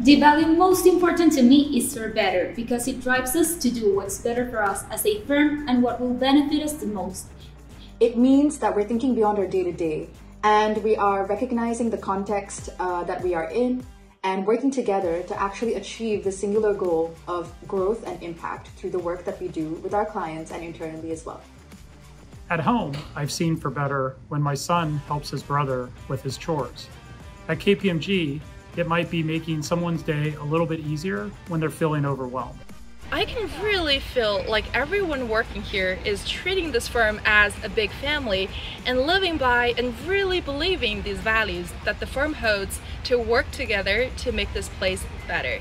The value most important to me is for better because it drives us to do what's better for us as a firm and what will benefit us the most. It means that we're thinking beyond our day to day and we are recognizing the context uh, that we are in and working together to actually achieve the singular goal of growth and impact through the work that we do with our clients and internally as well. At home, I've seen for better when my son helps his brother with his chores. At KPMG, it might be making someone's day a little bit easier when they're feeling overwhelmed. I can really feel like everyone working here is treating this firm as a big family and living by and really believing these values that the firm holds to work together to make this place better.